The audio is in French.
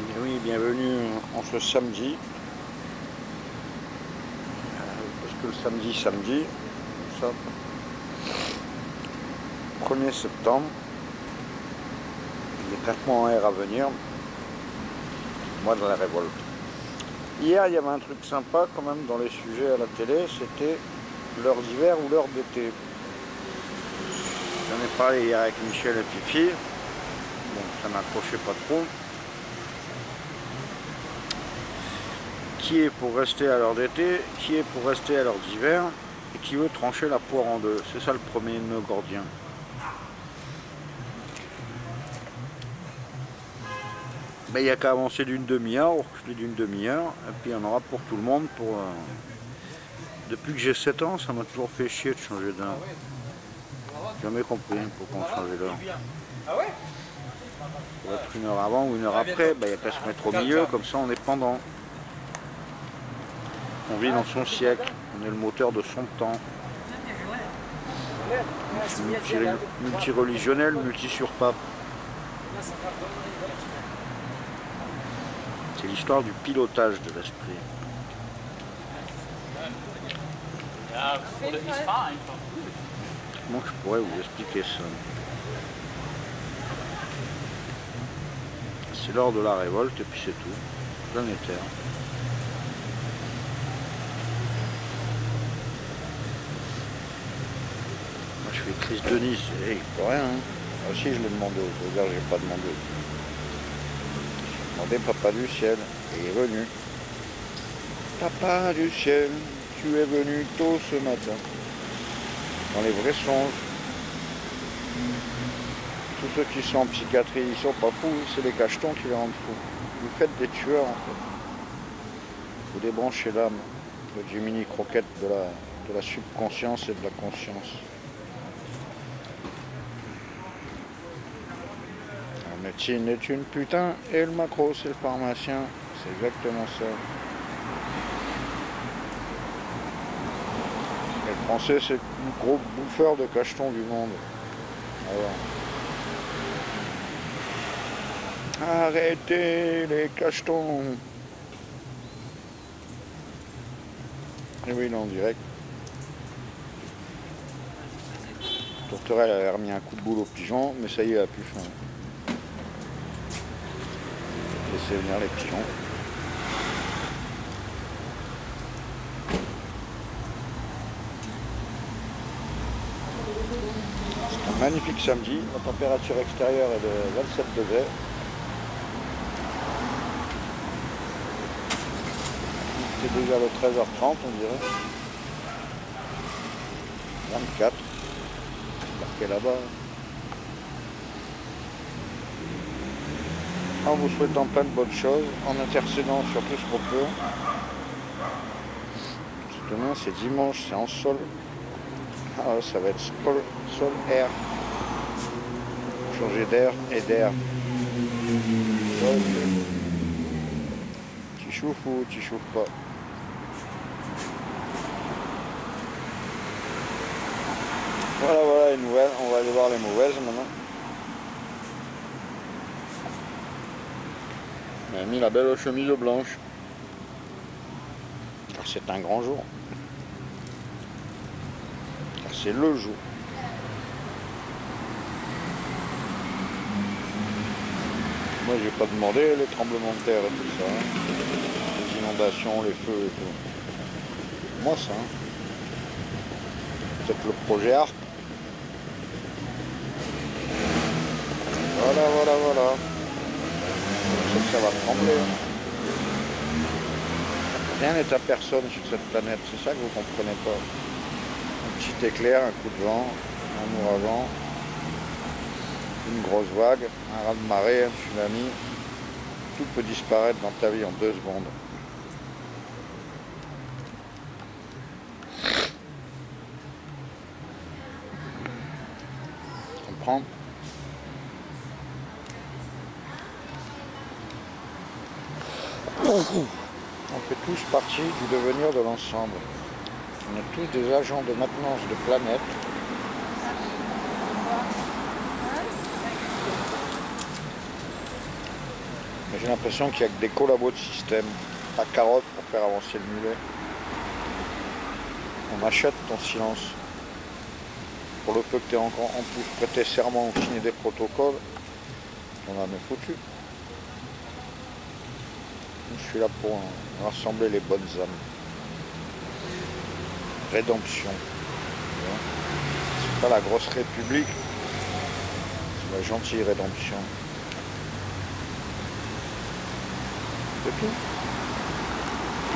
Oui, bienvenue en ce samedi. Euh, Parce que le samedi, samedi, sommes 1er septembre. Les traitements en air à venir. Moi de la révolte. Hier, il y avait un truc sympa quand même dans les sujets à la télé, c'était l'heure d'hiver ou l'heure d'été. J'en ai parlé hier avec Michel et Fifi. Bon, ça n'accrochait pas trop. Qui est pour rester à l'heure d'été, qui est pour rester à l'heure d'hiver, et qui veut trancher la poire en deux. C'est ça le premier nœud gordien. Mais il n'y a qu'à avancer d'une demi-heure, ou reculer d'une demi-heure, et puis il y en aura pour tout le monde. Euh, Depuis que j'ai 7 ans, ça m'a toujours fait chier de changer d'heure. Jamais compris pourquoi on changeait d'heure. Pour être une heure avant ou une heure après, bah, il n'y a qu'à se mettre au milieu, comme ça on est pendant. On vit dans son siècle, on est le moteur de son temps. Multi- Multireligionnel, multi-surpape. C'est l'histoire du pilotage de l'esprit. Comment je pourrais vous expliquer ça C'est l'heure de la révolte et puis c'est tout. Planétaire. Je fais Chris Denis, et il peut rien. Hein. Moi aussi je l'ai demandé, regarde j'ai pas demandé. J'ai demandé Papa du ciel et il est venu. Papa du ciel, tu es venu tôt ce matin dans les vrais songes. Tous ceux qui sont en psychiatrie, ils sont pas fous, c'est les cachetons qui les rendent fous. Vous faites des tueurs en fait. Vous débranchez l'âme, le Jiminy Croquette de la, de la subconscience et de la conscience. Médecine est une putain et le macro c'est le pharmacien. C'est exactement ça. Le français, c'est le plus gros bouffeur de cachetons du monde. Alors. Arrêtez les cachetons. Et oui, est en direct. Tourterelle avait remis un coup de boule au pigeon, mais ça y est, elle a plus faim. Laissez venir les pigeons. C'est un magnifique samedi. La température extérieure est de 27 degrés. C'est déjà le 13h30 on dirait. 24. Marqué là-bas. En vous souhaitant plein de bonnes choses, en intercédant sur tout ce qu'on peut. Demain c'est dimanche, c'est en sol. Ah, ça va être sol, sol air. Changer d'air et d'air. Tu chauffes ou tu chauffes pas Voilà, voilà les nouvelles. On va aller voir les mauvaises maintenant. A mis la belle chemise blanche. Car c'est un grand jour. C'est le jour. Moi j'ai pas demandé les tremblements de terre et tout ça. hein. Les inondations, les feux et tout. Moi ça. hein. Peut-être le projet ARP. Voilà, voilà, voilà. Ça va trembler. Rien n'est à personne sur cette planète, c'est ça que vous comprenez pas. Un petit éclair, un coup de vent, un ouragan, une grosse vague, un raz-de-marée, un tsunami, tout peut disparaître dans ta vie en deux secondes. Comprends On fait tous partie du devenir de l'ensemble. On est tous des agents de maintenance de planète j'ai l'impression qu'il n'y a que des collabos de système, pas carotte pour faire avancer le mulet. On achète ton silence. Pour le peu que tu es encore en plus prêté serment ou signé des protocoles, on en est foutu. Je suis là pour rassembler les bonnes âmes. Rédemption. C'est pas la grosse république, c'est la gentille rédemption. C'est.